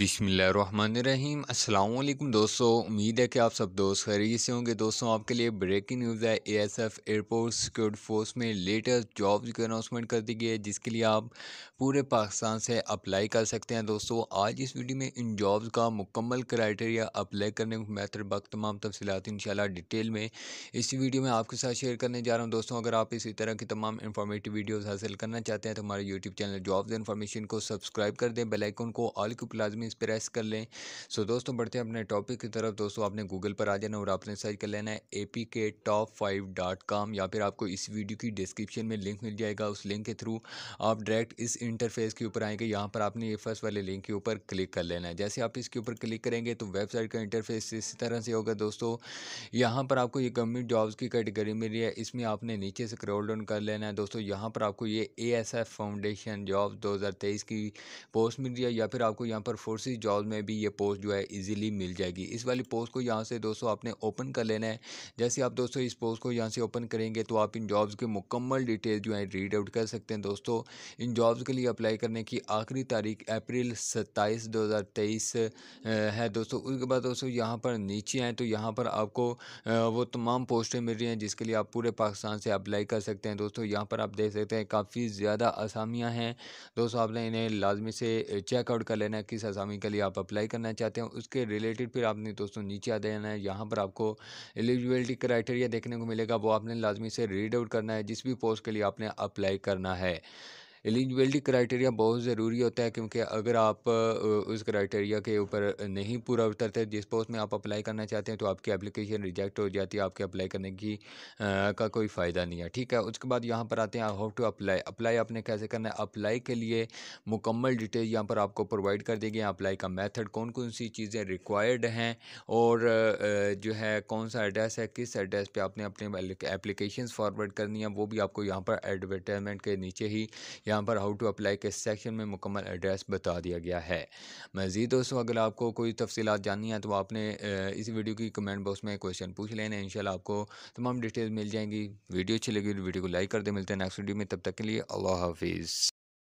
بسم اللہ الرحمن الرحیم۔ السلام علیکم دوستو، امید ہے کہ آپ سب دوست خیریت سے ہوں گے۔ دوستوں آپ کے لیے بریکنگ نیوز ہے۔ A S F airport security force میں لیٹسٹ جابز کی اناؤنسمنٹ کر دی گئی ہے، جس کے لیے آپ پورے پاکستان سے اپلائی کر سکتے ہیں۔ دوستو، آج اس ویڈیو میں ان جابز کا مکمل کرائٹریا اپلائی کرنے کو میتھڈ باقی تمام تفصیلات انشاءاللہ ڈیٹیل میں اس ویڈیو میں آپ کے ساتھ شیئر کرنے جا رہا ہوں۔ دوستوں اگر آپ اسی طرح کی تمام انفارمیٹی ویڈیوز حاصل کرنا چاہتے ہیں، تو ہمارے یوٹیوب چینل جابز انفارمیشن کو سبسکرائب کر دیں۔ بیل آئیکن کو آل کو پلازمی اس پریس کر لیں سو دوستوں بڑھتے ہیں اپنے ٹاپک کی طرف دوستوں آپ نے گوگل پر آ جانا اور آپ نے سرچ کر لینا ہے اے پی کے ٹاپ فائیو ڈاٹ کام یا پھر آپ کو اس ویڈیو کی ڈسکرپشن میں لنک مل جائے گا اس لنک کے تھرو آپ ڈائریکٹ اس انٹرفیس کے اوپر آئیں گے یہاں پر آپ نے یہ فرسٹ والے لنک کے اوپر کلک کر لینا ہے جیسے آپ اس کے اوپر کلک کریں گے تو ویب سائٹ کا انٹرفیس اسی طرح سے ہوگا دوستوں یہاں پر آپ کو یہ گورنمنٹ جابز کی کیٹیگری مل رہی ہے اس میں آپ نے نیچے سے کرول ڈاؤن کر لینا ہے دوستوں یہاں پر آپ کو یہ A S F foundation job دو ہزار تیئیس کی پوسٹ مل رہی ہے یا پھر آپ کو یہاں پر فور فورسز جاب میں بھی یہ پوسٹ جو ہے ایزیلی مل جائے گی۔ اس والی پوسٹ کو یہاں سے دوستو آپ نے اوپن کر لینا ہے۔ جیسے آپ دوستو اس پوسٹ کو یہاں سے اوپن کریں گے تو آپ ان جابز کے مکمل ڈیٹیل جو ہیں ریڈ آؤٹ کر سکتے ہیں۔ دوستو ان جابز کے لیے اپلائی کرنے کی آخری تاریخ اپریل ستائیس دو ہزار تیئیس ہے۔ دوستو اس کے بعد دوستو یہاں پر نیچے ہیں تو یہاں پر آپ کو وہ تمام پوسٹیں مل رہی ہیں جس کے لیے آپ پورے پاکستان سے اپلائی کر سکتے ہیں۔ دوستو یہاں پر آپ دیکھ سکتے ہیں کافی زیادہ اسامیاں ہیں۔ دوستو آپ نے انہیں لازمی سے چیک آؤٹ کر لینا ہے کس کامی کے لیے آپ اپلائی کرنا چاہتے ہیں، اس کے ریلیٹڈ پھر آپ نے دوستوں نیچے آ دینا ہے، یہاں پر آپ کو ایلیجیبلٹی کرائٹیریا دیکھنے کو ملے گا، وہ آپ نے لازمی سے ریڈ آؤٹ کرنا ہے، جس بھی پوسٹ کے لیے آپ نے اپلائی کرنا ہے۔ ایلیجبلٹی کرائٹیریا بہت ضروری ہوتا ہے، کیونکہ اگر آپ اس کرائٹیریا کے اوپر نہیں پورا اترتے، جس پوسٹ میں آپ اپلائی کرنا چاہتے ہیں، تو آپ کی اپلیکیشن ریجیکٹ ہو جاتی ہے، آپ کے اپلائی کرنے کی کا کوئی فائدہ نہیں ہے۔ ٹھیک ہے، اس کے بعد یہاں پر آتے ہیں ہاؤ ٹو اپلائی اپلائی آپ نے کیسے کرنا ہے؟ اپلائی کے لیے مکمل ڈیٹیل یہاں پر آپ کو پرووائڈ کر دی گئی اپلائی کا میتھڈ کون کون سی چیزیں ریکوائرڈ ہیں، اور جو ہے، کون سا ایڈریس ہے، کس ایڈریس پہ آپ نے اپنے اپلیکیشنز فارورڈ کرنی ہے وہ بھی آپ کو یہاں پر ایڈورٹائزمنٹ کے نیچے ہی، یہاں پر ہاؤ ٹو اپلائی کے سیکشن میں مکمل ایڈریس بتا دیا گیا ہے۔ مزید دوستوں اگر آپ کو کوئی تفصیلات جاننی ہے تو آپ نے اس ویڈیو کی کمنٹ باکس میں کوشچن پوچھ لینا ہے انشاءاللہ آپ کو تمام ڈیٹیل مل جائیں گی۔ ویڈیو اچھی لگی ویڈیو کو لائک کر دیں۔ ملتے ہیں نیکسٹ ویڈیو میں، تب تک کے لیے اللہ حافظ۔